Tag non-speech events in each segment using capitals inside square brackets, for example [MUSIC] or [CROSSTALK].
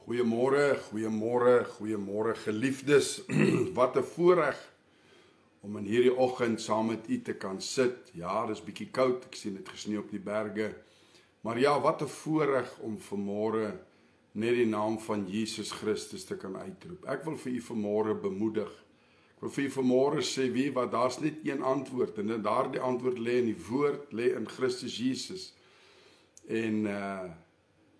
Goeiemôre, goeiemôre, goeiemôre geliefdes. [CLEARS THROAT] Wat 'n voorreg om in hierdie oggend saam met u te kan sit. Ja, dis bietjie koud. Ek sien dit gesneeu op die berge. Maar ja, wat 'n voorreg om vanmôre net die naam van Jesus Christus te kan uitroep. Ek wil vir u vanmôre bemoedig. Ek wil vir u vanmôre sê wie wat daar's net een antwoord en daardie antwoord lê in die woord, lê in Christus Jesus. En uh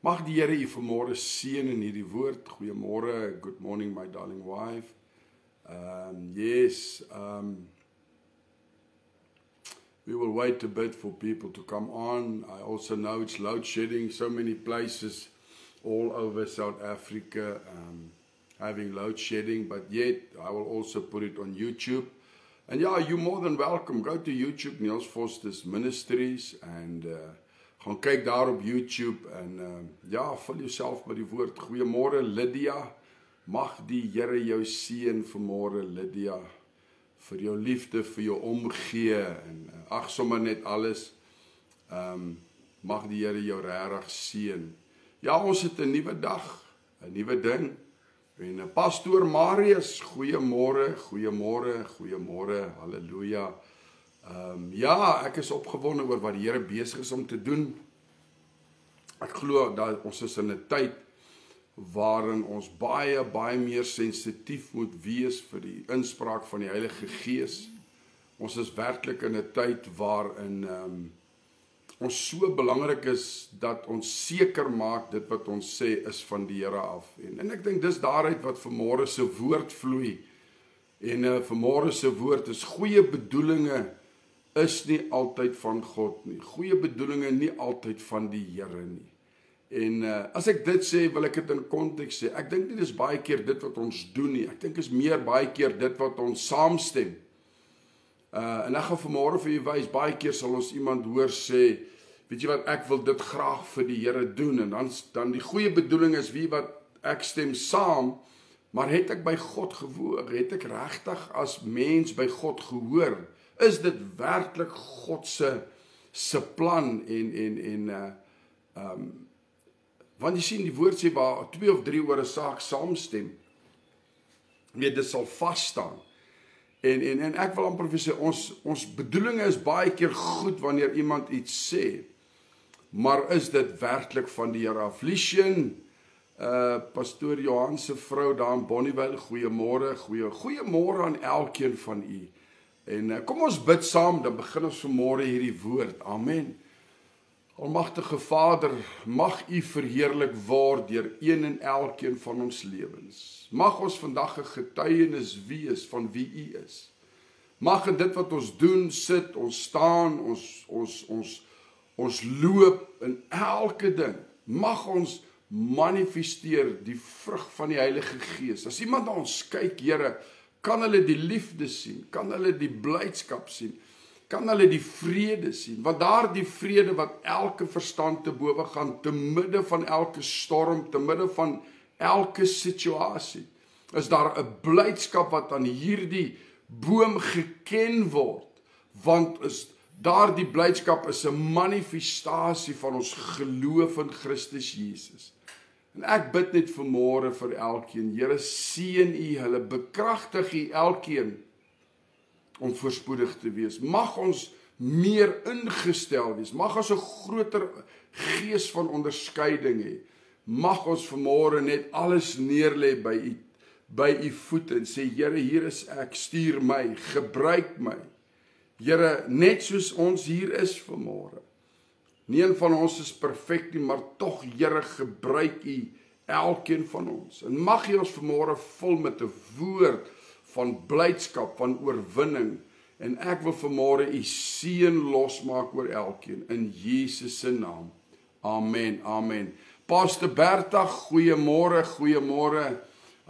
Mag die Here u vanmôre seën in hierdie woord. Goeiemôre. Good morning my darling wife. Um yes, um we will wait a bit for people to come on. I also know it's load shedding so many places all over South Africa um having load shedding, but yet I will also put it on YouTube. And yeah, you're more than welcome. Go to YouTube Niels Foster's Ministries and uh gaan kyk daar op YouTube en uh, ja, vul jouself met die woord. Goeiemôre Lydia. Mag die Here jou seën vanmôre Lydia vir jou liefde, vir jou omgee en uh, ag sommer net alles. Ehm um, mag die Here jou regtig seën. Ja, ons het 'n nuwe dag, 'n nuwe ding. En uh, pastoor Marius, goeiemôre, goeiemôre, goeiemôre. Halleluja. Ehm um, ja, ek is opgewonde oor wat die Here besig is om te doen. Ek glo dat ons is in 'n tyd waarin ons baie baie meer sensitief moet wees vir die inspraak van die Heilige Gees. Ons is werklik in 'n tyd waarin ehm um, ons so belangrik is dat ons seker maak dit wat ons sê is van die Here af. En en ek dink dis daaruit wat vanmôre se woord vloei. En uh, vanmôre se woord is goeie bedoelings is nie altyd van God nie. Goeie bedoelings nie altyd van die Here nie. En uh, as ek dit sê, wil ek dit in konteks sê. Ek dink nie dis baie keer dit wat ons doen nie. Ek dink is meer baie keer dit wat ons saamstem. Uh en ek gaan vanmôre vir u wys, baie keer sal ons iemand hoor sê, weet jy wat, ek wil dit graag vir die Here doen en dan dan die goeie bedoeling is wie wat ek stem saam, maar het ek by God gewoor? Het ek regtig as mens by God gehoor? Is dit werklik God se se plan en en en uh um want jy sien die woord sê waar twee of drie oor 'n saak saamstem nee dit sal vas staan en en en ek wil amper vir sê ons ons bedoelinge is baie keer goed wanneer iemand iets sê maar is dit werklik van die Here Aflisien uh pastoor Johan se vrou daar in Bonnievale goeiemôre goeie goeiemôre aan elkeen van u En eh, kom ons bid saam, dan begin ons vanmôre hierdie woord. Amen. Almagtige Vader, mag U verheerlik word deur een en elkeen van ons lewens. Mag ons vandag 'n getuienis wees van wie U is. Mag in dit wat ons doen, sit, ons staan, ons ons ons ons loop in elke ding. Mag ons manifesteer die vrug van die Heilige Gees. As iemand na ons kyk, Here, kan hulle die liefde sien, kan hulle die blydskap sien, kan hulle die vrede sien, want daardie vrede wat elke verstand te bowe gaan te midde van elke storm, te midde van elke situasie, is daar 'n blydskap wat aan hierdie boom geken word, want is daardie blydskap is 'n manifestasie van ons geloof in Christus Jesus. En ek bid net vir môre vir elkeen. Here seën U, hulle bekragtig U elkeen om voorspoedig te wees. Mag ons meer ingestel wees. Mag ons 'n groter gees van onderskeiding hê. Mag ons vanmôre net alles neerlê by U by U voete en sê Here, hier is ek, stuur my, gebruik my. Here, net soos ons hier is vanmôre. Nie een van ons is perfek nie, maar tog Here gebruik U elkeen van ons. En mag U ons vanmôre vul met 'n woord van blydskap, van oorwinning. En ek wil vanmôre U seën losmaak oor elkeen in Jesus se naam. Amen. Amen. Pastor Bertha, goeiemôre, goeiemôre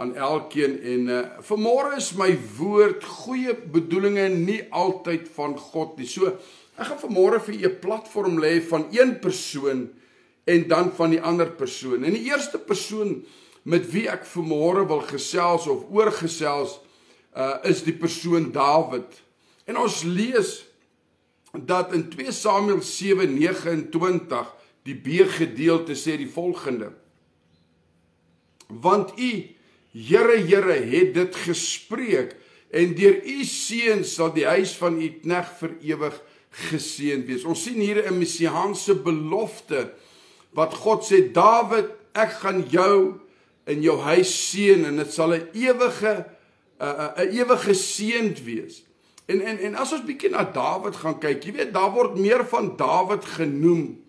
aan elkeen en uh, vanmôre is my woord goeie bedoelings nie altyd van God nie. So Ek gaan vanmôre vir u 'n platform lê van een persoon en dan van die ander persoon. En die eerste persoon met wie ek vanmôre wil gesels of oorgesels uh is die persoon Dawid. En ons lees dat in 2 Samuel 7:29 die B gedeelte sê die volgende. want u Here Here het dit gespreek en deur u seun sal die huis van u knegg vir ewig geseën wees. Ons sien hier 'n messiaanse belofte wat God sê Dawid, ek gaan jou in jou huis seën en dit sal 'n ewige 'n 'n ewige seënd wees. En en en as ons bietjie na Dawid gaan kyk, jy weet daar word meer van Dawid genoem.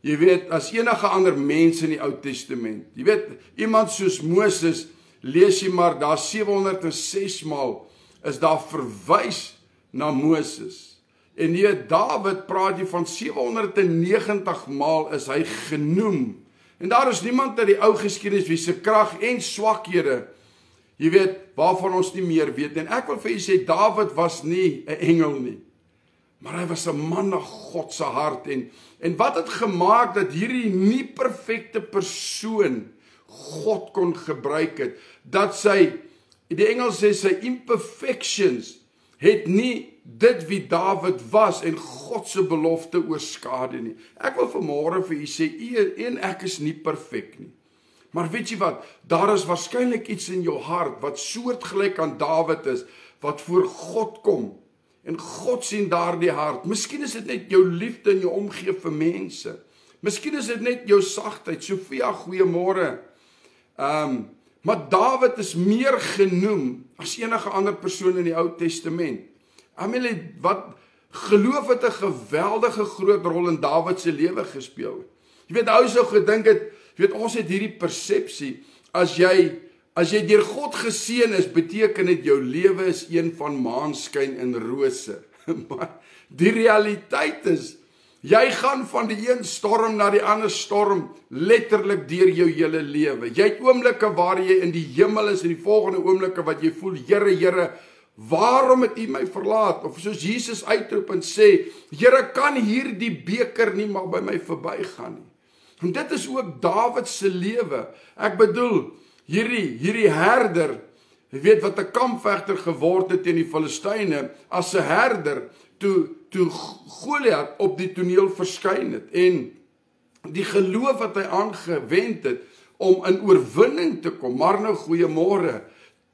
Jy weet as enige ander mens in die Ou Testament. Jy weet iemand soos Moses lees jy maar daar 706 maal is daar verwys na Moses. En hier Dawid praat jy van 790 maal is hy genoem. En daar is niemand uit die ou geskiedenis wie se krag en swakhede jy weet waarvan ons nie meer weet nie. En ek wil vir julle sê Dawid was nie 'n engel nie. Maar hy was 'n man na God se hart en en wat het gemaak dat hierdie nie perfekte persoon God kon gebruik het dat sy die Engels sê sy imperfections het nie dit wie Dawid was en God se belofte oorskadu nie. Ek wil vanmôre vir u sê u en ek is nie perfek nie. Maar weet jy wat? Daar is waarskynlik iets in jou hart wat soortgelyk aan Dawid is wat voor God kom. En God sien daardie hart. Miskien is dit net jou liefde en jou omgee vir mense. Miskien is dit net jou sagtheid. Sofia, goeiemôre. Ehm um, Maar Dawid is meer genoem as enige ander persoon in die Ou Testament. Amelie, wat geloof het 'n geweldige groot rol in Dawid se lewe gespeel. Jy weet ou sou gedink het, jy weet ons het hierdie persepsie as jy as jy deur God geseën is, beteken dit jou lewe is een van maanskyn en rose. [LAUGHS] maar die realiteit is Jy gaan van die een storm na die ander storm letterlik deur jou hele lewe. Jy het oomblikke waar jy in die hemel is en die volgende oomblikke wat jy voel, Here, Here, waarom het U my verlaat? Of soos Jesus uitroep en sê, Here, kan hierdie beker nie maar by my verbygaan nie. En dit is ook Dawid se lewe. Ek bedoel, hierdie hierdie herder, jy weet wat 'n kampvegter geword het teen die Filistyne as 'n herder toe toe Goliat op die toneel verskyn het en die geloof wat hy aangewend het om in oorwinning te kom. Maar nou goeiemôre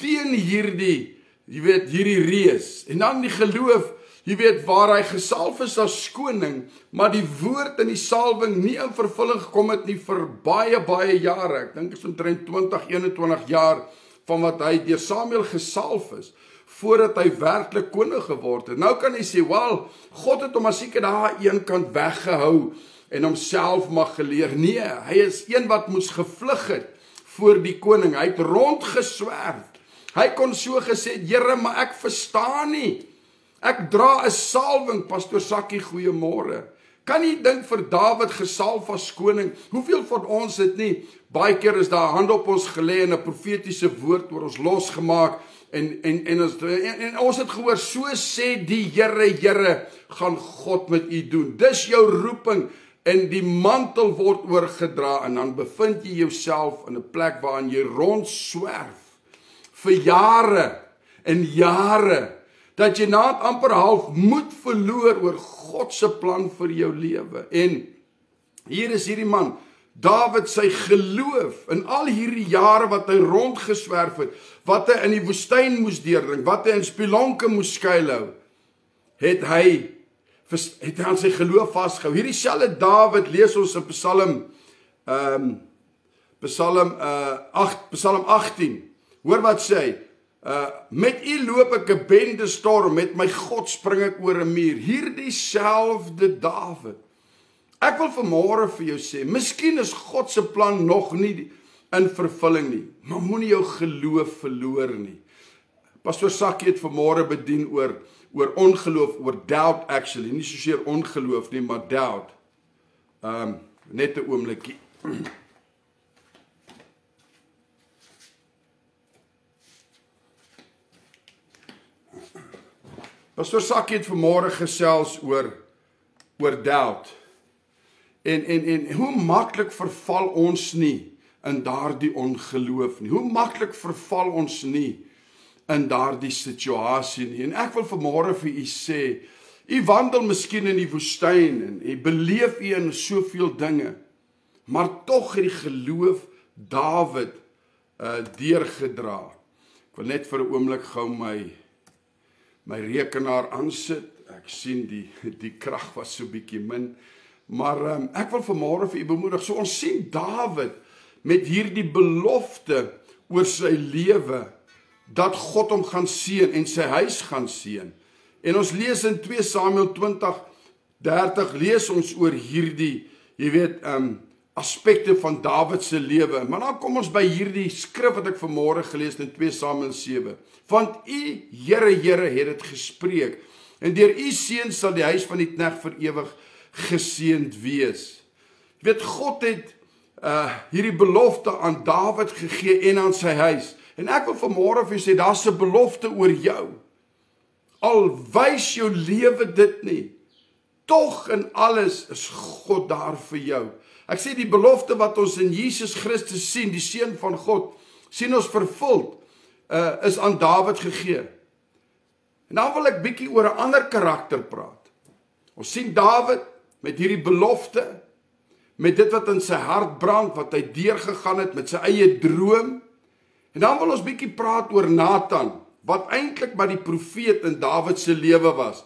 teen hierdie jy weet hierdie reus en dan die geloof jy weet waar hy gesalf is as koning maar die woord in die salwing nie in vervulling gekom het nie vir baie baie jare ek dink is omtrent 20 21 jaar van wat hy deur Samuel gesalf is voordat hy werklik koning geword het. Nou kan jy sê, "Wel, God het hom as seker daar een kant weggehou en homself mag geleer." Nee, hy is een wat moes gevlug het voor die koning. Hy het rondgeswerf. Hy kon so gesê, "Here, maar ek verstaan nie. Ek dra 'n salwing, pastoor Sakkie, goeiemôre." Kan jy dink vir Dawid gesalf as koning? Hoeveel van ons het nie baie keer is daar hand op ons gelê en 'n profetiese woord oor ons losgemaak En en en ons en, en ons het gehoor so sê die Here Here gaan God met u doen. Dis jou roeping en die mantel word oorgedra en dan bevind jy jouself in 'n plek waarin jy rondswerf vir jare en jare dat jy na amper half moed verloor oor God se plan vir jou lewe. En hier is hierdie man Dawid sy geloof in al hierdie jare wat hy rondgeswerf het, wat hy in die woestyn moes deurdring, wat hy in spelonke moes skuilhou, het hy het hy aan sy geloof vasgehou. Hierdie selfde Dawid lees ons in Psalm ehm um, Psalm uh 8 Psalm 18. Hoor wat sê hy? Uh met u loop ek 'n bende storm, met my God spring ek oor 'n muur. Hierdie selfde Dawid Ek wil vanmôre vir jou sê, miskien is God se plan nog nie in vervulling nie, maar moenie jou geloof verloor nie. Pastor Sakkie het vanmôre bedien oor oor ongeloof, oor doubt actually, nie soseer ongeloof nie, maar doubt. Ehm um, net 'n oombliekie. Pastor Sakkie het vanmôre gesels oor oor doubt. En en en hoe maklik verval ons nie in daardie ongeloof nie. Hoe maklik verval ons nie in daardie situasie nie. En ek wil vanmôre vir u sê, u wandel miskien in die woestyn en u beleef u in soveel dinge. Maar tog het die geloof Dawid uh deurgedra. Ek wil net vir 'n oomblik gou my my rekenaar aansit. Ek sien die die krag was so bietjie min. Maar um, ek wil vanmôre vir u bemoedig. So ons sien Dawid met hierdie belofte oor sy lewe dat God hom gaan seën en sy huis gaan seën. En ons lees in 2 Samuel 20 30 lees ons oor hierdie, jy weet, ehm um, aspekte van Dawid se lewe. Maar dan kom ons by hierdie skrif wat ek vanmôre gelees het in 2 Samuel 7. Want U Here Here het dit gespreek en deur U seun sal die huis van die knegt vir ewig geseënd wees. Jy weet God het uh hierdie belofte aan Dawid gegee en aan sy huis. En ek wil vanmôre vir julle sê daar's 'n belofte oor jou. Al wys jou lewe dit nie, tog in alles is God daar vir jou. Ek sê die belofte wat ons in Jesus Christus sien, die seun van God, sien ons vervul, uh is aan Dawid gegee. En dan wil ek bietjie oor 'n ander karakter praat. Ons sien Dawid met hierdie belofte, met dit wat in sy hart brand, wat hy deurgegaan het met sy eie droom. En dan wil ons bietjie praat oor Nathan, wat eintlik maar die profeet in Dawid se lewe was.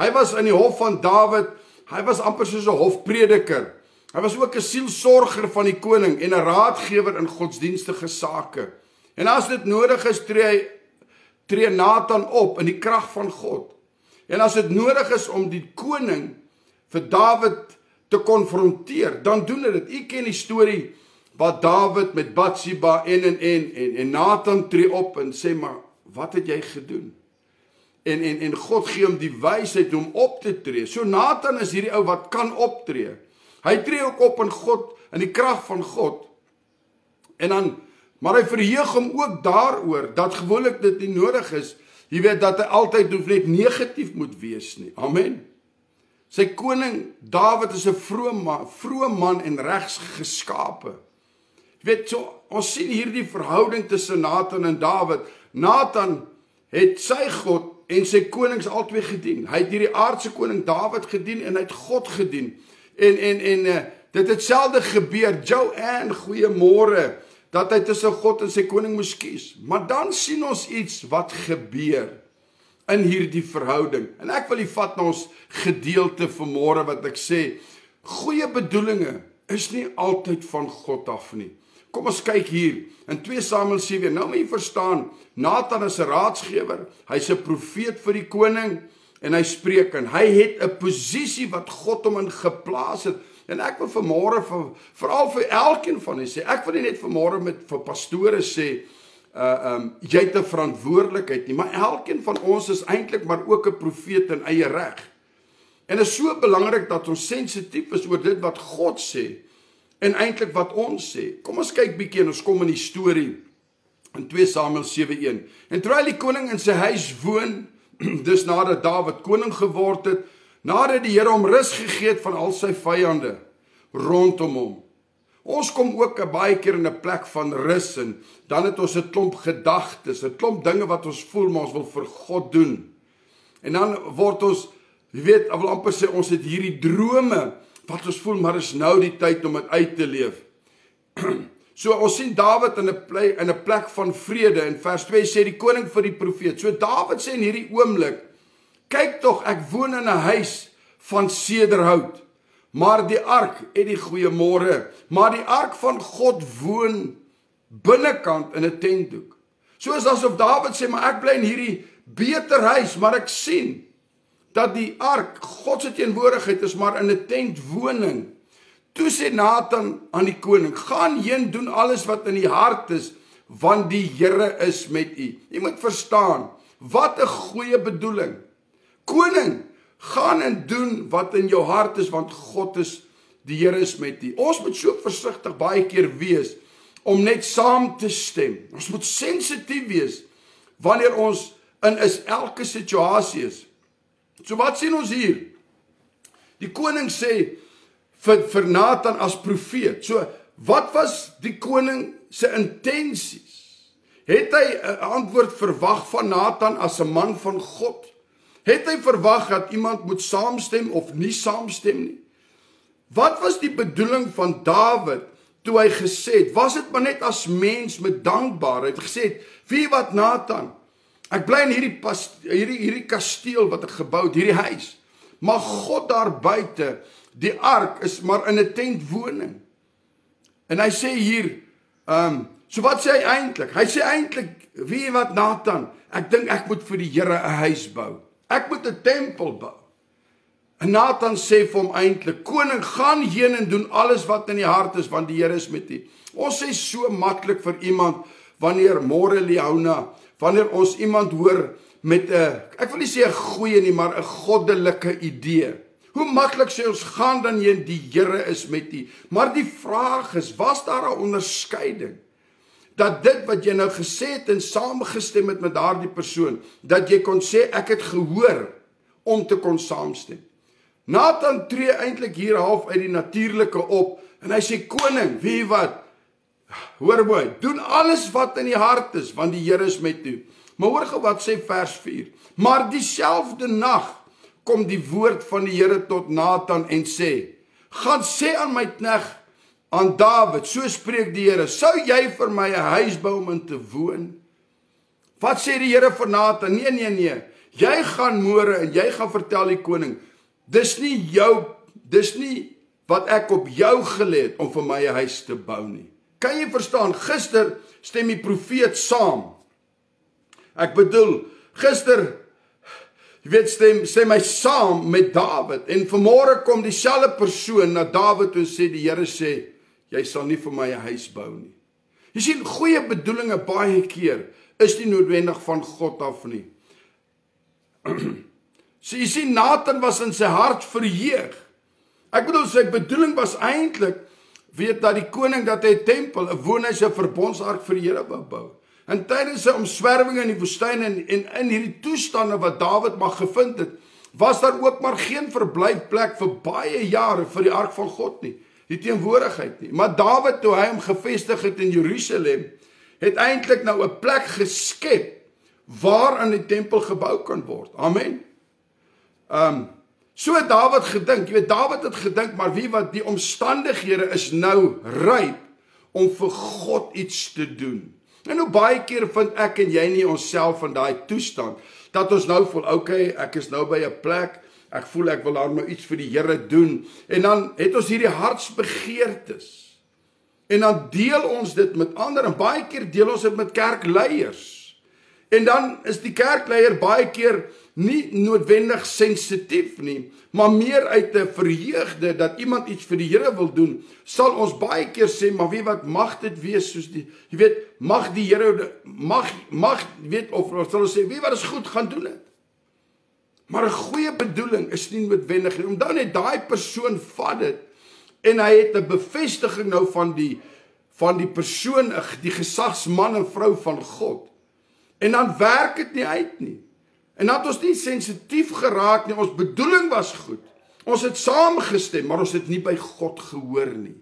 Hy was in die hof van Dawid, hy was amper soos 'n hofprediker. Hy was ook 'n sielsorger van die koning en 'n raadgewer in godsdienstige sake. En as dit nodig is, tree hy tree Nathan op in die krag van God. En as dit nodig is om die koning vir Dawid te konfronteer, dan doen hy dit. U ken die storie wat Dawid met Batsheba en en en en, en Nathan tree op en sê maar wat het jy gedoen? En en en God gee hom die wysheid om op te tree. So Nathan is hierdie ou wat kan optree. Hy tree ook op in God in die krag van God. En dan maar hy verheug hom ook daaroor dat gewoonlik dit nie nodig is, jy weet dat hy altyd hoef net negatief moet wees nie. Amen. Sy koning Dawid is 'n vrome man, vrome man en regs geskape. Jy weet so ons sien hierdie verhouding tussen Nathan en Dawid. Nathan het sy God en sy konings albei gedien. Hy het hierdie aardse koning Dawid gedien en hy het God gedien. En en en uh, dit het selde gebeur. Joanne, goeiemôre. Dat hy tussen God en sy koning moes kies. Maar dan sien ons iets wat gebeur in hierdie verhouding. En ek wil die vat na ons gedeelte vanmôre wat ek sê goeie bedoelings is nie altyd van God af nie. Kom ons kyk hier in 2 Samuel 7. Nou moet jy verstaan, Nathan is 'n raadsgewer. Hy's 'n profeet vir die koning en hy spreek en hy het 'n posisie wat God hom in geplaas het. En ek wil vanmôre vir veral vir elkeen van hulle sê, ek wil nie net vanmôre met vir pastore sê uh um jy het 'n verantwoordelikheid nie, maar elkeen van ons is eintlik maar ook 'n profeet in eie reg. En dit is so belangrik dat ons sensitief is oor dit wat God sê en eintlik wat ons sê. Kom ons kyk bietjie en ons kom in die storie in 2 Samuel 7:1. En terwyl die koning in sy huis woon, [CLEARS THROAT] dis nadat Dawid koning geword het, nadat die Here hom rus gegee het van al sy vyande rondom hom. Ons kom ook baie keer in 'n plek van rus en dan het ons 'n klomp gedagtes, 'n klomp dinge wat ons voel maar ons wil vir God doen. En dan word ons, jy weet, wil amper sê ons het hierdie drome wat ons voel maar is nou die tyd om dit uit te leef. [CLEARS THROAT] so ons sien Dawid in 'n plek in 'n plek van vrede en vers 2 sê die koning vir die profeet. So Dawid sê in hierdie oomblik: "Kyk tog, ek woon in 'n huis van sederhout, maar die ark het die goeie môre, maar die ark van God woon binnekant in 'n tentdoek." So is asof Dawid sê, "Maar ek bly in hierdie beter huis, maar ek sien dat die ark God se teenwoordigheid is maar in 'n tent woning. Toe sê Nathan aan die koning: "Gaan heen doen alles wat in die hart is, want die Here is met u." Jy moet verstaan, wat 'n goeie bedoeling. Koning, gaan en doen wat in jou hart is want God is die Here is met u. Ons moet so versigtig baie keer wees om net saam te stem. Ons moet sensitief wees wanneer ons in is elke situasie is. So wat sien ons hier? Die koning sê vir vir Nathan as profeet. So wat was die koning se intensies? Het hy 'n antwoord verwag van Nathan as 'n man van God? Het hy verwag dat iemand moet saamstem of nie saamstem nie? Wat was die bedoeling van Dawid toe hy gesê het, was dit maar net as mens met dankbaarheid gesê het, wie wat Nathan, ek bly in hierdie pas, hierdie hierdie kasteel wat ek gebou het, hierdie huis. Maar God daar buite, die ark is maar in 'n tentwoning. En hy sê hier, ehm, um, so wat sê hy eintlik? Hy sê eintlik, wie wat Nathan, ek dink ek moet vir die Here 'n huis bou. Ek moet 'n tempel bou. En Nathan sê vir hom eintlik: "Koning, gaan heen en doen alles wat in die hart is, want die Here is met u." Ons sê so maklik vir iemand wanneer môre Leona, wanneer ons iemand hoor met 'n ek wil nie sê 'n goeie nie, maar 'n goddelike idee. Hoe maklik sê ons gaan dan heen, die Here is met u. Maar die vraag is, was daar 'n onderskeiding? Dat dit wat jy nou gesê het en saamgestem het met daardie persoon, dat jy kon sê ek het gehoor om te kon saamstem. Nathan tree eintlik hier half uit die natuurlike op en hy sê koning, wie wat? Hoor mooi, doen alles wat in die hart is want die Here is met u. Maar hoor gou wat sê vers 4. Maar dieselfde nag kom die woord van die Here tot Nathan en sê: "Gaan sê aan my knegt aan Dawid, so spreek die Here, sou jy vir my 'n huis bou om in te woon?" Wat sê die Here vir Nathan? Nee, nee, nee. Jy gaan môre en jy gaan vertel die koning Dis nie jou dis nie wat ek op jou gelê het om vir my 'n huis te bou nie. Kan jy verstaan? Gister stem die profeet saam. Ek bedoel, gister jy weet stem sê my saam met Dawid en vanmôre kom dieselfde persoon na Dawid en sê die Here sê jy sal nie vir my 'n huis bou nie. Jy sien goeie bedoelings baie keer is nie noodwendig van God af nie. [CLEARS THROAT] So jy sien Nathan was in sy hart verheug. Ek bedoel sy bedoeling was eintlik weet dat die koning dat hy 'n tempel, 'n woonhuis, 'n verbondsark vir die Here wou bou. En tydens sy omswerwing in die woestyn en, en in hierdie toestande wat Dawid mag gevind het, was daar ook maar geen verblyfplek vir baie jare vir die ark van God nie, die teenwoordigheid nie. Maar Dawid toe hy hom gevestig het in Jerusalem, het eintlik nou 'n plek geskep waar aan die tempel gebou kan word. Amen. Um, so Dawid gedink, jy weet Dawid het gedink, maar wie wat die omstandighede is nou ryp om vir God iets te doen. En hoe baie keer vind ek en jy nie onsself in daai toestand dat ons nou voel, okay, ek is nou by 'n plek, ek voel ek wil daar nou iets vir die Here doen en dan het ons hierdie hartsbegeertes. En dan deel ons dit met ander en baie keer deel ons dit met kerkleiers. En dan is die kerkleier baie keer nie noodwendig sensitief nie, maar meer uit 'n verheugde dat iemand iets vir die Here wil doen, sal ons baie keer sê, maar wie wat mag dit wees soos die jy weet, mag die Here mag mag weet of ons sal sê wie wat is goed gaan doen dit. Maar 'n goeie bedoeling is nie noodwendig nie. Onthou net daai persoon vat dit en hy het 'n bevestiging nou van die van die persoon, die gesagsman en vrou van God. En dan werk dit nie uit nie. En dat ons nie sensitief geraak nie. Ons bedoeling was goed. Ons het saamgestem, maar ons het nie by God gehoor nie.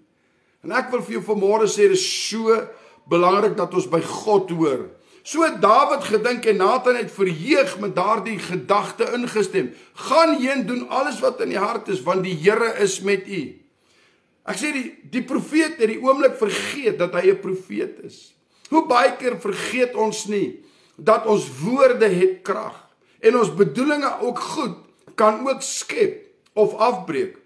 En ek wil vir jou vanmôre sê dis so belangrik dat ons by God hoor. So Dawid gedink en Nathan het verheug met daardie gedagte ingestem. Gaan heen doen alles wat in die hart is want die Here is met u. Ek sê die die profeet het die oomblik vergeet dat hy 'n profeet is. Hoe baie keer vergeet ons nie dat ons woorde het krag en ons bedoelinge ook goed kan ook skep of afbreek.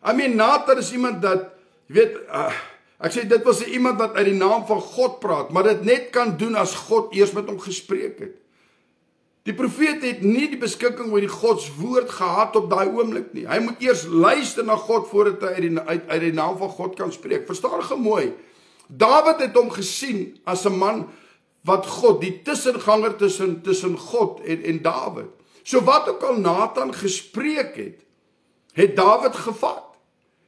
I mean Nathan is iemand dat jy weet uh, ek sê dit was iemand wat uit die naam van God praat, maar dit net kan doen as God eers met hom gespreek het. Die profeet het nie die beskikking oor die God se woord gehad op daai oomblik nie. Hy moet eers luister na God voordat hy uit die uit, uit die naam van God kan spreek. Verstaan gemooi. Dawid het hom gesien as 'n man wat God die tussenganger tussen tussen God en en Dawid. So wat ook al Nathan gespreek het, het Dawid gevat.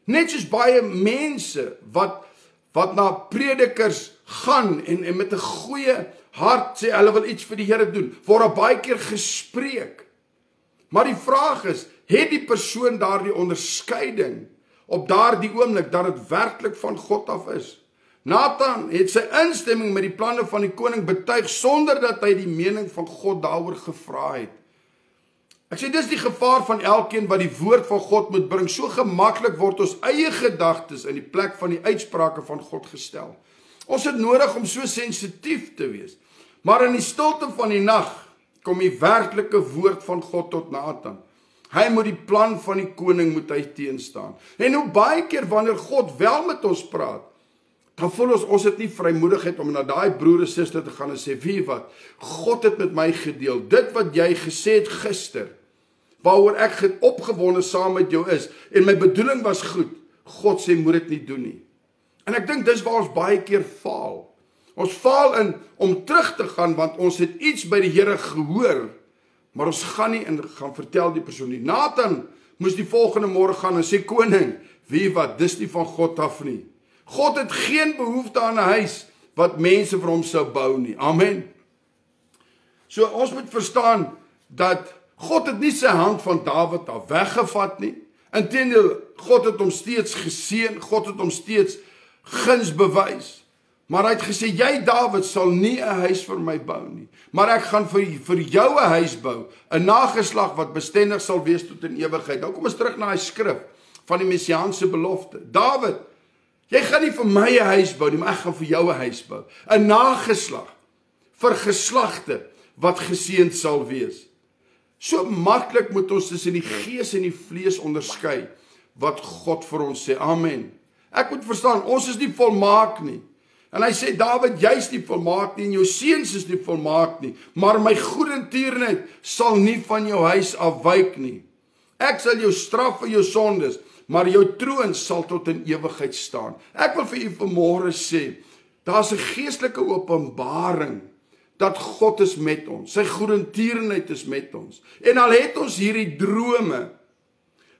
Net soos baie mense wat wat na predikers gaan en en met 'n goeie hart sê hulle wil iets vir die Here doen, word daar baie keer gespreek. Maar die vraag is, het die persoon daardie onderskeiding op daardie oomblik dat dit werklik van God af is? Nathan het sy instemming met die planne van die koning betuig sonder dat hy die mening van God daaroor gevra het. Ek sê dis die gevaar van elkeen wat die woord van God moet bring. So gemaklik word ons eie gedagtes in die plek van die uitsprake van God gestel. Ons het nodig om so sensitief te wees. Maar in die stilte van die nag kom die werklike woord van God tot Nathan. Hy moet die plan van die koning moet hy teenstaan. En hoe baie keer wanneer God wel met ons praat, dan voel ons ons het nie vrymoedigheid om na daai broer en suster te gaan en sê, "Wie wat? God het met my gedeel. Dit wat jy gesê het gister, waaroor ek opgewonde saam met jou is en my bedoeling was goed. God sê moet dit nie doen nie." En ek dink dis waar ons baie keer faal. Ons faal in om terug te gaan want ons het iets by die Here gehoor Maar ons gaan nie en gaan vertel die persoon nie. Nathan moes die volgende môre gaan en sê koning, wie wat, dis nie van God af nie. God het geen behoefte aan 'n huis wat mense vir hom sou bou nie. Amen. So ons moet verstaan dat God het nie sy hand van Dawid af weggevat nie. Inteendeel, God het hom steeds geseën, God het hom steeds guns bewys. Maar hy het gesê jy Dawid sal nie 'n huis vir my bou nie, maar ek gaan vir vir jou 'n huis bou, 'n nageslag wat bestendig sal wees tot in ewigheid. Nou kom ons terug na daai skrif van die messiaanse belofte. Dawid, jy gaan nie vir my 'n huis bou nie, maar ek gaan vir jou 'n huis bou, 'n nageslag vir geslagte wat geseënd sal wees. So maklik moet ons tussen die gees en die vlees onderskei wat God vir ons sê. Amen. Ek moet verstaan, ons is nie volmaak nie. En hy sê Dawid, jy's nie volmaak nie en jou seuns is nie volmaak nie, maar my goedertierenheid sal nie van jou huis afwyk nie. Ek sal jou straf vir jou sondes, maar jou troon sal tot in ewigheid staan. Ek wil vir u vanmôre sê, daar's 'n geestelike openbaring dat God is met ons. Sy goedertierenheid is met ons. En al het ons hierdie drome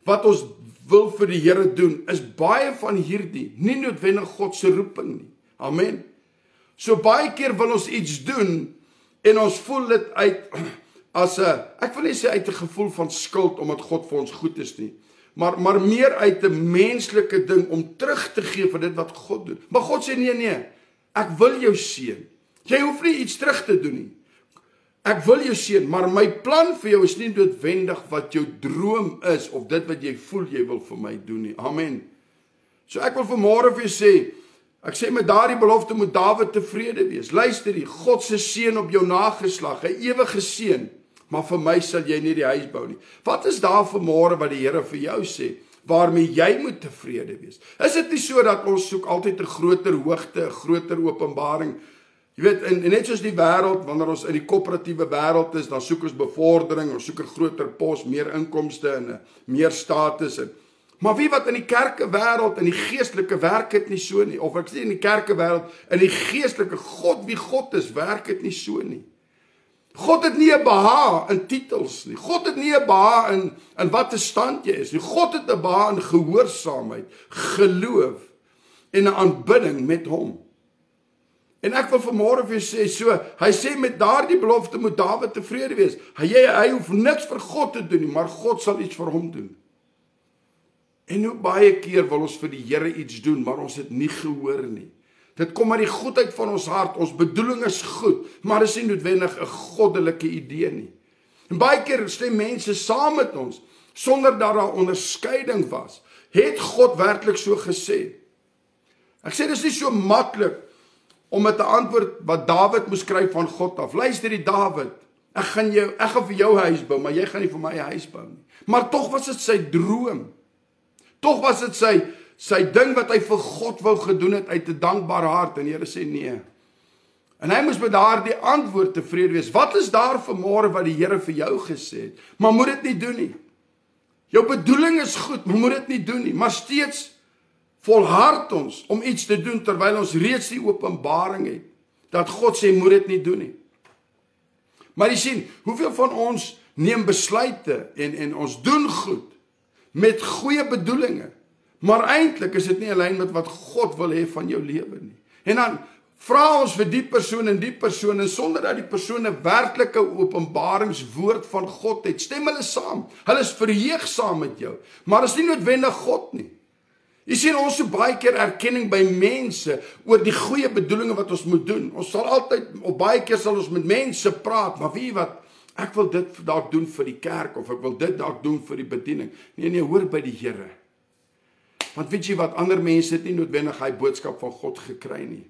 wat ons wil vir die Here doen, is baie van hierdie nie noodwendig God se roeping nie. Amen. So baie keer wil ons iets doen en ons voel dit uit [CLEARS THROAT] as 'n ek wil nie sê uit 'n gevoel van skuld omdat God vir ons goed is nie, maar maar meer uit 'n menslike ding om terug te gee vir dit wat God doen. Maar God sê nee nee, ek wil jou seën. Jy hoef nie iets terug te doen nie. Ek wil jou seën, maar my plan vir jou is nie noodwendig wat jou droom is of dit wat jy voel jy wil vir my doen nie. Amen. So ek wil vanmôre vir jou sê, Ek sê met daardie belofte moet Dawid tevrede wees. Luister hier, God se seën op jou nageslag, 'n ewige seën, maar vir my sal jy nie die huis bou nie. Wat is daar vir môre wat die Here vir jou sê waarmee jy moet tevrede wees? Is dit nie so dat ons soek altyd 'n groter hoogte, 'n groter openbaring? Jy weet, en, en net soos die wêreld, wanneer ons in die koöperatiewe wêreld is, dan soek ons bevordering, ons soek 'n groter pos, meer inkomste en 'n meer status en Maar wie wat in die kerke wêreld in die geestelike werk het nie so nie of ek sê in die kerke wêreld in die geestelike God wie God is werk dit nie so nie. God het nie 'n beha in titels nie. God het nie 'n beha in in watter stand jy is nie. God het 'n beha in gehoorsaamheid, geloof en 'n aanbidding met hom. En ek wil vanmôre vir sê so, hy sê met daardie belofte moet Dawid tevrede wees. Hy hy hoef niks vir God te doen nie, maar God sal iets vir hom doen. En hoe baie keer wil ons vir die Here iets doen, maar ons het nie gehoor nie. Dit kom uit die goedheid van ons hart. Ons bedoeling is goed, maar dit is nie noodwendig 'n goddelike idee nie. En baie keer stem mense saam met ons sonder dat daar onderskeiding was. Het God werklik so gesê? Ek sê dis nie so maklik om met 'n antwoord wat Dawid moes skryf van God af. Luister die Dawid, ek gaan jou ek gaan vir jou huis bou, maar jy gaan nie vir my 'n huis bou nie. Maar tog was dit sy droom. Tog was dit sy sy ding wat hy vir God wou gedoen het uit 'n dankbare hart en die Here sê nee. En hy moes met daardie antwoord tevrede wees. Wat is daar vir môre wat die Here vir jou gesê het? Maar moet dit nie doen nie. Jou bedoeling is goed, maar moet dit nie doen nie. Maar steeds volhard ons om iets te doen terwyl ons reeds die openbaring het dat God sê moet dit nie doen nie. Maar jy sien, hoeveel van ons neem besluite en en ons doen goed met goeie bedoelings. Maar eintlik is dit nie lyn met wat God wil hê van jou lewe nie. En dan vra ons vir die persoon en die persoon en sonder dat die persoon 'n werklike openbaringswoord van God het, stem hulle saam. Hulle is verheug saam met jou, maar is nie noodwendig God nie. Jy sien ons so baie keer erkenning by mense oor die goeie bedoelings wat ons moet doen. Ons sal altyd of baie keer sal ons met mense praat, maar wie wat Ek wil dit dalk doen vir die kerk of ek wil dit dalk doen vir die bediening. Nee nee, hoor by die Here. Want weet jy wat ander mense het nie noodwendig hy boodskap van God gekry nie.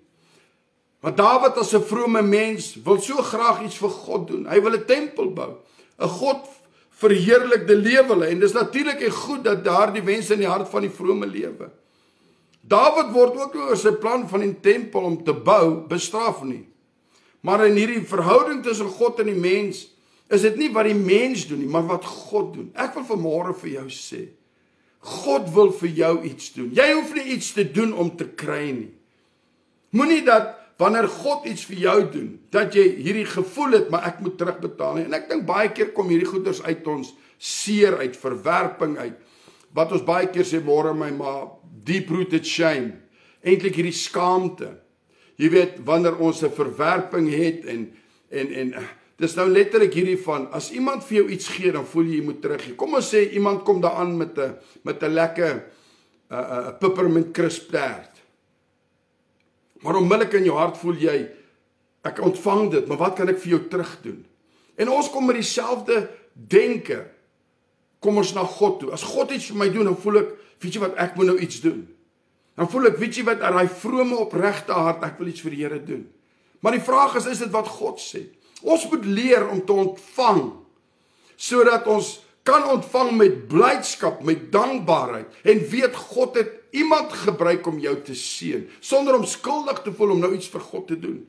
Want Dawid as 'n vrome mens wil so graag iets vir God doen. Hy wil 'n tempel bou, 'n God verheerlikde lewe en dis natuurlik en goed dat daardie wense in die hart van die vrome lewe. Dawid word ook oor sy plan van die tempel om te bou bestraf nie. Maar in hierdie verhouding tussen God en die mens is dit nie wat die mens doen nie, maar wat God doen. Ek wil vanmôre vir jou sê, God wil vir jou iets doen. Jy hoef nie iets te doen om te kry nie. Moenie dat wanneer God iets vir jou doen, dat jy hierdie gevoel het maar ek moet terugbetaal nie. En ek dink baie keer kom hierdie goeders uit ons seer uit verwerping uit. Wat ons baie keer sê môre my ma deep rooted shame. Eintlik hierdie skaamte. Jy weet wanneer ons 'n verwerping het en en en dis nou letterlik hierdie van as iemand vir jou iets gee dan voel jy jy moet teruggee. Kom ons sê iemand kom daaraan met 'n met 'n lekker 'n uh, uh, peppermint crisp tart. Maar onmiddellik in jou hart voel jy ek ontvang dit, maar wat kan ek vir jou terugdoen? En ons kom met dieselfde denke. Kom ons na God toe. As God iets vir my doen, dan voel ek, weet jy wat, ek moet nou iets doen. Dan voel ek, weet jy wat, uit daai vrome opregte hart, ek wil iets vir die Here doen. Maar die vraag is, is dit wat God sê? Ons moet leer om te ontvang sodat ons kan ontvang met blydskap, met dankbaarheid en weet God het iemand gebruik om jou te seën sonder om skuldig te voel om nou iets vir God te doen.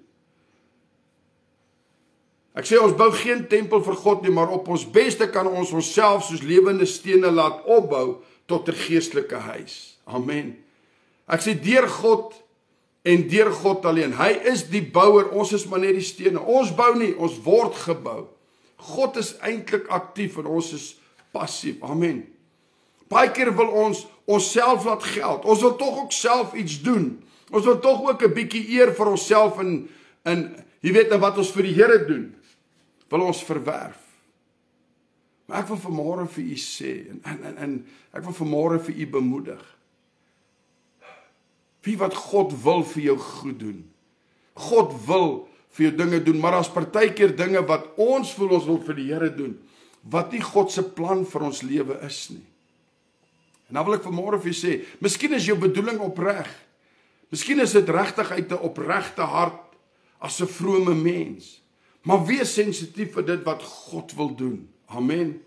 Ek sê ons bou geen tempel vir God nie, maar op ons beste kan ons onsself soos lewende stene laat opbou tot 'n geestelike huis. Amen. Ek sê deur God en deur God alleen. Hy is die bouer, ons is maar net die stene. Ons bou nie, ons word gebou. God is eintlik aktief en ons is passief. Amen. Baie keer wil ons onsself laat geld. Ons wil tog ook self iets doen. Ons wil tog ook 'n bietjie eer vir onsself in in jy weet nou wat ons vir die Here doen. Wil ons verwerf. Maar ek wil vanmôre vir u sê en en en, en ek wil vanmôre vir u bemoedig. Wie wat God wil vir jou goed doen. God wil vir jou dinge doen, maar daar's partykeer dinge wat ons voel ons wil vir die Here doen wat nie God se plan vir ons lewe is nie. En dan wil ek vanmôre vir julle sê, miskien is jou bedoeling opreg. Miskien is dit regtig uit 'n opregte hart as 'n vrome mens. Maar wees sensitief vir dit wat God wil doen. Amen.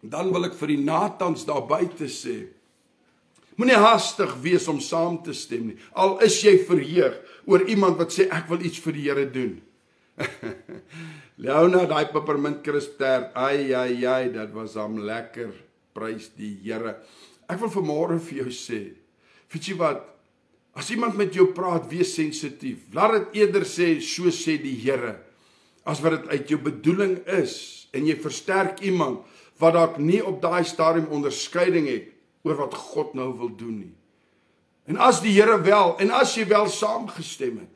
Dan wil ek vir die Natans daar buite sê, moenie haastig wees om saam te stem nie. Al is jy verheug oor iemand wat sê ek wil iets vir die Here doen. [LAUGHS] Leona daai peppermint crisp tart, ai ai ai, dit was hom lekker prys die Here. Ek wil vanmôre vir jou sê, weet jy wat? As iemand met jou praat, wees sensitief. Laat dit eerder sê so sê die Here as wat dit uit jou bedoeling is en jy versterk iemand wat dalk nie op daai stadium onderskeiding het oor wat God nou wil doen nie. En as die Here wel en as jy wel saamgestem het,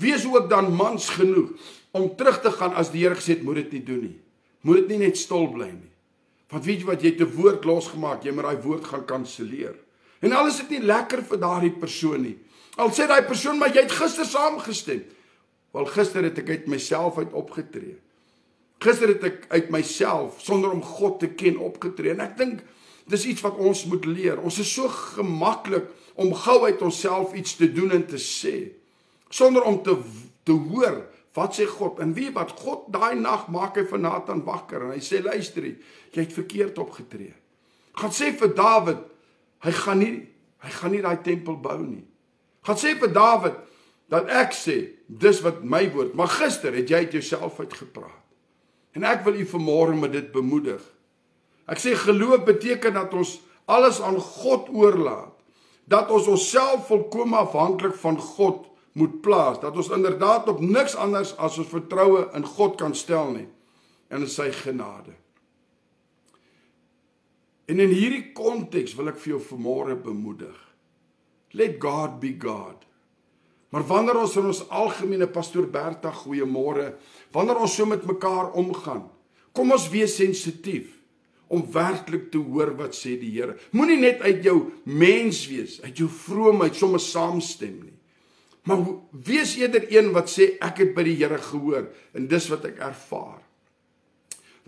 wees ook dan mans genoeg om terug te gaan as die Here gesê het moet dit nie doen nie. Moet dit nie net stil bly nie. Want weet jy wat jy te woord losgemaak, jy moet daai woord gaan kanselleer. En al is nie lekker vir daardie persoon nie. Al sê daai persoon maar jy het gister saamgestem. Wel gister het ek uit myself uit opgetree. Gister het ek uit myself sonder om God te ken opgetree. En ek dink dis iets wat ons moet leer. Ons is so gemaklik om gou uit onsself iets te doen en te sê sonder om te te hoor Wat sê God? En wie wat God daai nag maak hy vir Nathan wakker en hy sê luister jy, het verkeerd opgetree. Gaan sê vir Dawid, hy gaan nie hy gaan nie daai tempel bou nie. Gaan sê vir Dawid dat ek sê dis wat my woord, maar gister het jy uit jouself uitgepraat. En ek wil u vanmôre met dit bemoedig. Ek sê geloof beteken dat ons alles aan God oorlaat. Dat ons onsself volkome afhanklik van God moet plaas dat ons inderdaad op niks anders as ons vertroue in God kan stel nie en in sy genade. En in hierdie konteks wil ek vir jou vanmôre bemoedig. Let God be God. Maar wanneer ons in ons algemene pastoor Bertha goeiemôre, wanneer ons so met mekaar omgaan, kom ons wees sensitief om werklik te hoor wat sê die Here. Moenie net uit jou mens wees, uit jou vroomheid sommer saamstem nie. Maar wees eerder een wat sê ek het by die Here gehoor en dis wat ek ervaar.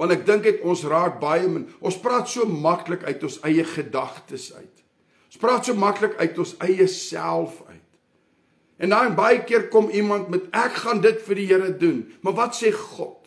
Want ek dink dit ons raak baie min. Ons praat so maklik uit ons eie gedagtes uit. Ons praat so maklik uit ons eie self uit. En dan baie keer kom iemand met ek gaan dit vir die Here doen. Maar wat sê God?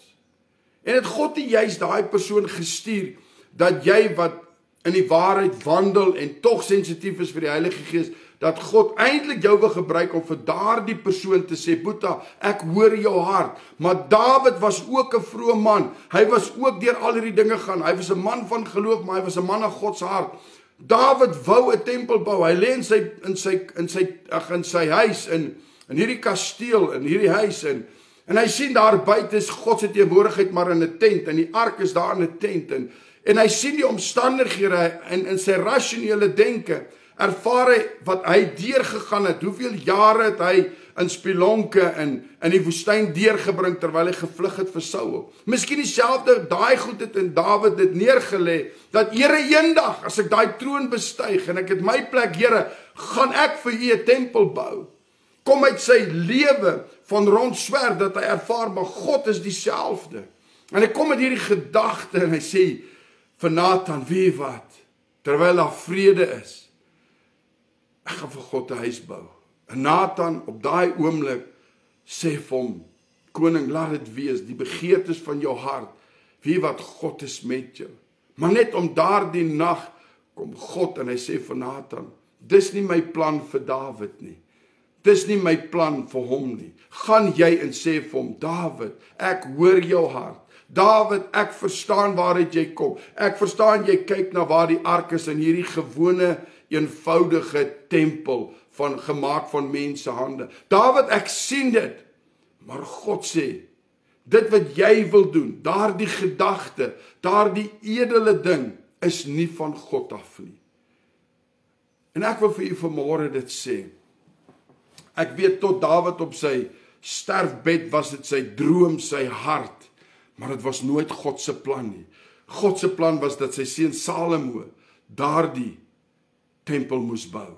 En het God nie juist daai persoon gestuur dat jy wat in die waarheid wandel en tog sensitief is vir die Heilige Gees dat God eintlik jou wil gebruik om vir daardie persoon te sê Boeta ek hoor jou hart. Maar Dawid was ook 'n vrome man. Hy was ook deur al hierdie dinge gaan. Hy was 'n man van geloof maar hy was 'n man na God se hart. Dawid wou 'n tempel bou. Hy lê in sy in sy in sy ag in sy huis in in hierdie kasteel in hierdie huis en en hy sien daar buite is God se teenwoordigheid maar in 'n tent en die ark is daar in 'n tent en en hy sien die omstandighede in in sy rasionele denke ervaar hy wat hy deurgegaan het hoeveel jare het hy in spelonke in in die woestyn deurgebring terwyl hy gevlug het vir Saul. Miskien dieselfde daai goed het in Dawid dit neergelê dat Here eendag as ek daai troon bestyg en ek het my plek Here, gaan ek vir U 'n tempel bou. Kom uit sy lewe van rondswer dat hy ervaar maar God is dieselfde. En hy kom met hierdie gedagte en hy sê vir Nathan, wie wat? Terwyl daar vrede is. Ek gaan vir God 'n huis bou. En Nathan op daai oomblik sê vir hom, koning, laat dit wees, die begeertes van jou hart. Wie wat God is met jou. Maar net om daardie nag kom God en hy sê vir Nathan, dis nie my plan vir Dawid nie. Dis nie my plan vir hom nie. Gaan jy en sê vir hom, Dawid, ek hoor jou hart. Dawid, ek verstaan waaruit jy kom. Ek verstaan jy kyk na waar die ark is in hierdie gewone eenvoudige tempel van gemaak van mense hande. Dawid, ek sien dit. Maar God sê, dit wat jy wil doen, daardie gedagte, daardie edele ding is nie van God af nie. En ek wil vir u vanmôre dit sê. Ek weet tot Dawid op sy sterfbed was dit sy droom, sy hart maar dit was nooit God se plan nie. God se plan was dat sy seun Salomo daardie tempel moes bou.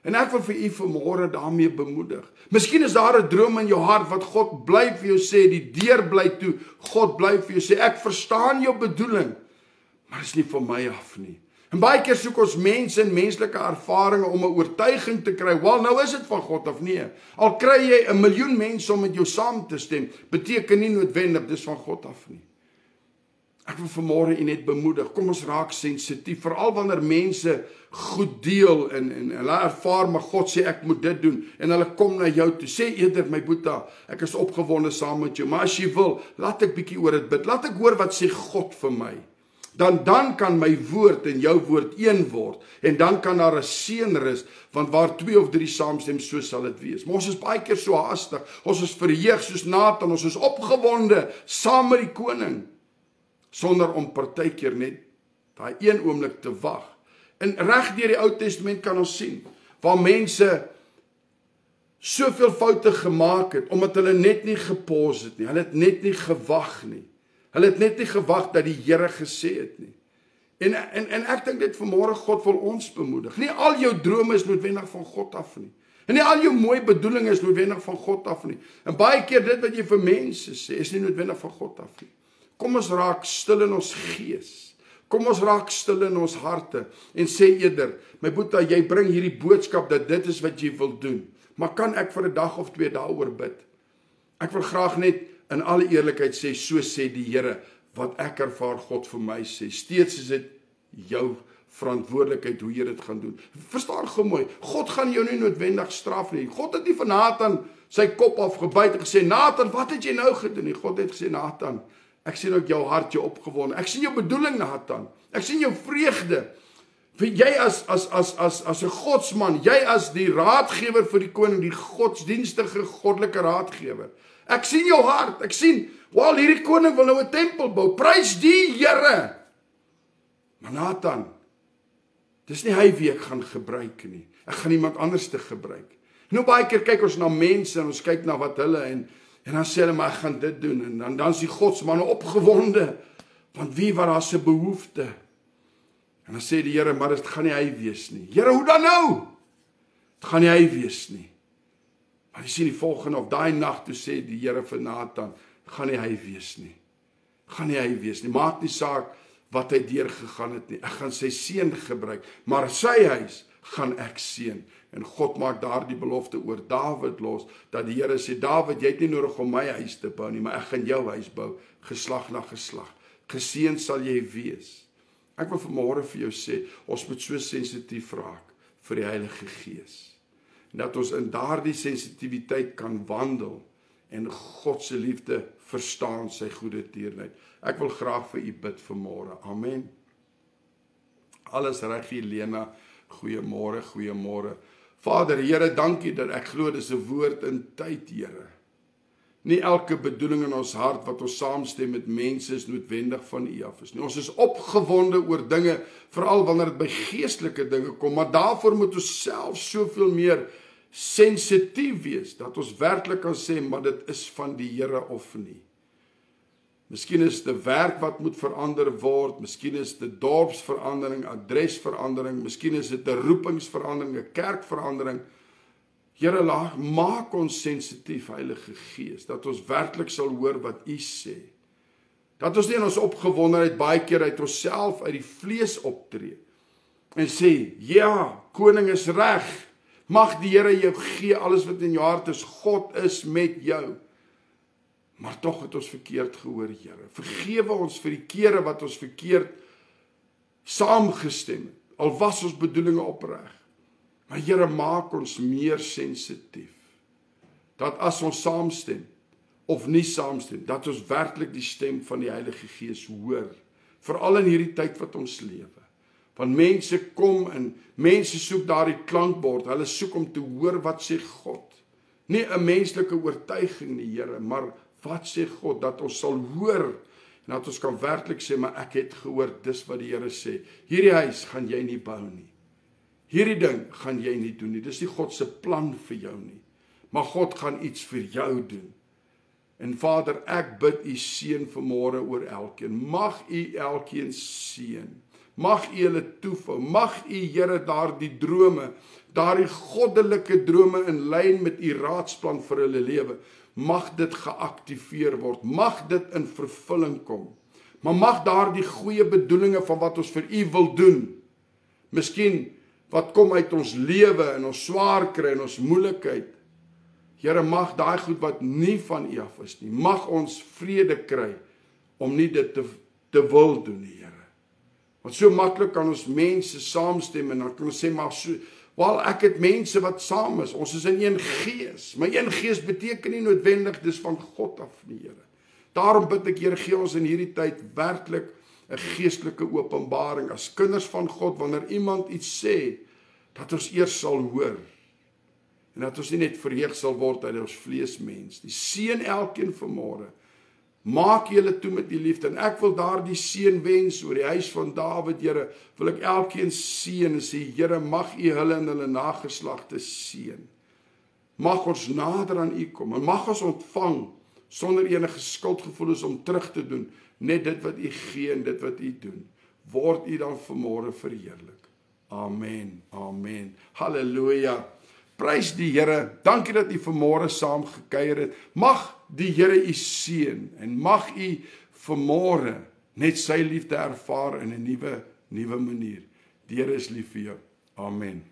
En ek wil vir u vanmôre daarmee bemoedig. Miskien is daar 'n droom in jou hart wat God bly vir jou sê, die deur bly toe. God bly vir jou sê, ek verstaan jou bedoeling, maar dit is nie vir my af nie. En baie keer soek ons mense en menslike ervarings om 'n oortuiging te kry. Wel, nou is dit van God of nee. Al kry jy 'n miljoen mense om met jou saam te stem, beteken nie noodwendig dis van God af nie. Ek wil vanmôre u net bemoedig. Kom ons raak sensitief, veral wanneer mense goed deel en en hulle ervaar maar God sê ek moet dit doen en hulle kom na jou toe. Sê eerder my boeta, ek is opgewonde saam met jou, maar as jy wil, laat ek bietjie oor dit bid. Laat ek hoor wat sê God vir my dan dan kan my woord en jou woord een word en dan kan daar 'n seën rus want waar twee of drie saamstem so sal dit wees. Maar ons is baie keer so haastig. Ons is verheug soos Nathan, ons is opgewonde saam met die koning sonder om partykeer net daai een oomblik te wag. In reg deur die Ou Testament kan ons sien waar mense soveel foute gemaak het omdat hulle net nie gepos het nie. Hulle het net nie gewag nie. Hulle het net nie gewag dat die Here gesê het nie. En en en ek dink dit vanmôre God wil ons bemoedig. Nie al jou drome is noodwendig van God af nie. En nie al jou mooi bedoelings is noodwendig van God af nie. En baie keer dit wat jy vir mense sê, is nie noodwendig van God af nie. Kom ons raak stil in ons gees. Kom ons raak stil in ons harte en sê eerder, my boetie, jy bring hierdie boodskap dat dit is wat jy wil doen. Maar kan ek vir 'n dag of twee daaroor bid? Ek wil graag net in alle eerlikheid sê so sê die Here wat ek ervaar God vir my sê steeds is dit jou verantwoordelikheid hoe jy dit gaan doen verstaan gou mooi God gaan jou nie noodwendig straf nie God het nie van Nathan sy kop afgebyt en gesê Nathan wat het jy nou gedoen nie God het gesê Nathan ek sien ook jou hart jou opgewonde ek sien jou bedoeling Nathan ek sien jou vreugde vir jy as as as as as 'n godsman jy as die raadgewer vir die koning die godsdienstige goddelike raadgewer Ek sien jou hart. Ek sien, "Wel, hierdie koning wil nou 'n tempel bou. Prys die Here." Maar Nathan, dis nie hy wie ek gaan gebruik nie. Ek gaan iemand anders te gebruik. Nou baie keer kyk ons na mense en ons kyk na wat hulle en en dan sê hulle maar ek gaan dit doen en dan dan is die godsmanne opgewonde want wie wat daar se behoefte. En dan sê die Here, maar dit gaan nie hy wees nie. Here, hoe dan nou? Dit gaan nie hy wees nie. Maar jy sien die volgende of daai nag toe sê die Here vir Nathan, gaan nie hy wees nie. Gaan nie hy wees nie. Maak nie saak wat hy deur gegaan het nie. Ek gaan sy seun gebruik, maar sy huis gaan ek seën. En God maak daardie belofte oor Dawid los dat die Here sê Dawid, jy het nie nodig om my huis te bou nie, maar ek gaan jou huis bou, geslag na geslag. Geseën sal jy wees. Ek wil vanmôre vir jou sê, ons moet so sensitief raak vir die Heilige Gees. En dat ons in daardie sensitiwiteit kan wandel en God se liefde verstaan, sy goeie tierenheid. Ek wil graag vir u bid vanmôre. Amen. Alles reg hier Lena. Goeiemôre, goeiemôre. Vader, Here, dankie dat ek glo dis 'n woord in tyd, Here. Nie elke bedoeling in ons hart wat ons saamstem met mense is noodwendig van U af is nie. Ons is opgewonde oor dinge, veral wanneer dit by geestelike dinge kom, maar daarvoor moet ons self soveel meer sensitief wees dat ons werklik kan sê maar dit is van die Here of nie. Miskien is dit 'n werk wat moet verander word, miskien is dit dorpsverandering, adresverandering, miskien is dit 'n roepingsverandering, 'n kerkverandering. Here laag, maak ons sensitief, Heilige Gees, dat ons werklik sal hoor wat U sê. Dat ons nie in ons opgewondenheid baie keer uit onsself uit die vlees optree en sê, "Ja, koning is reg. Mag die Here jou gee alles wat in jou hart is. God is met jou." Maar tog het ons verkeerd gehoor, Here. Vergewe ons vir die kere wat ons verkeerd saamgestem het. Al was ons bedoelings opreg. Maar Here, maak ons meer sensitief. Dat as ons saamstem of nie saamstem, dat ons werklik die stem van die Heilige Gees hoor, veral in hierdie tyd wat ons lewe. Want mense kom en mense soek daardie klankbord. Hulle soek om te hoor wat sê God. Nie 'n menslike oortuiging nie, Here, maar Wat sê God dat ons sal hoor en dat ons kan werklik sê maar ek het gehoor dis wat die Here sê. Hierdie huis gaan jy nie bou nie. Hierdie ding gaan jy nie doen nie. Dis nie God se plan vir jou nie. Maar God gaan iets vir jou doen. En Vader, ek bid u seën vanmôre oor elkeen. Mag u elkeen seën. Mag u hulle toefou. Mag u Here daardie drome, daardie goddelike drome in lyn met u raadsplan vir hulle lewe mag dit geaktiveer word. Mag dit in vervulling kom. Maar mag daardie goeie bedoelings van wat ons vir U wil doen, miskien wat kom uit ons lewe en ons swaar kry en ons moeilikheid. Here mag daai goed wat nie van U af is nie, mag ons vrede kry om nie dit te te wil doen nie, Here. Want so maklik kan ons mense saamstem en dan kan ons sê maar so Wel ek het mense wat saam is. Ons is in een gees. Maar een gees beteken nie noodwendig dis van God af nie, Here. Daarom bid ek Here gee ons in hierdie tyd werklik 'n geestelike openbaring as kinders van God wanneer iemand iets sê dat ons eers sal hoor en dat ons nie net verheug sal word uit ons vleesmens. Die seën elkeen vanmôre Maak julle toe met die liefde en ek wil daardie seën wens oor die huis van Dawid, Here. Wil ek elkeen seën en sê Here, mag U hulle en hulle nageslagte seën. Mag ons nader aan U kom en mag ons ontvang sonder enige skuldgevoelens om terug te doen, net dit wat U gee en dit wat U doen. Word U dan vanmôre verheerlik. Amen. Amen. Halleluja. Prys die Here. Dankie dat u vanmôre saam gekuier het. Mag die Here u seën en mag u vanmôre net sy liefde ervaar in 'n nuwe nuwe manier. Die Here is lief vir jou. Amen.